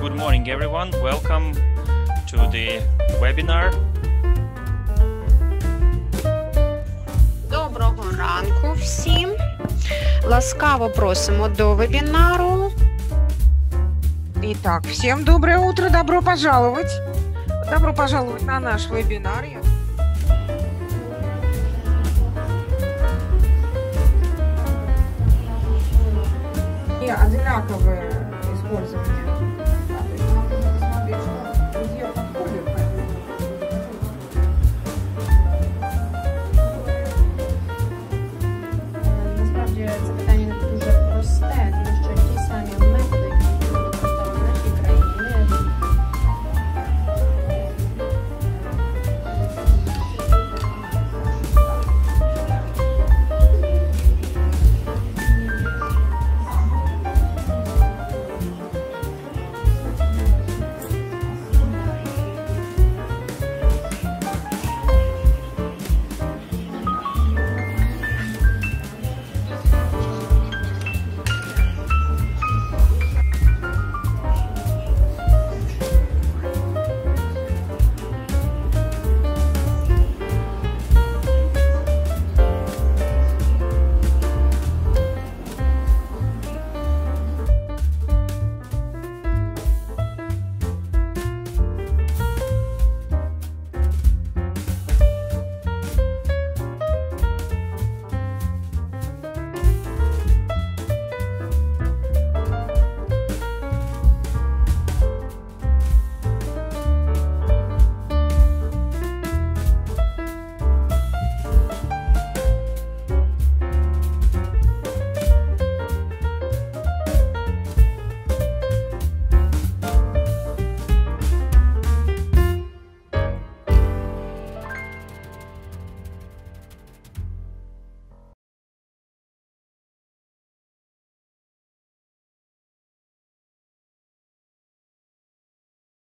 Good morning, everyone. Welcome to the webinar. Доброго ранку всім. Ласкаво просимо до вебінару. Итак, всем доброе утро, добро пожаловать. Добро пожаловать на наш вебинар. И одинаковое использование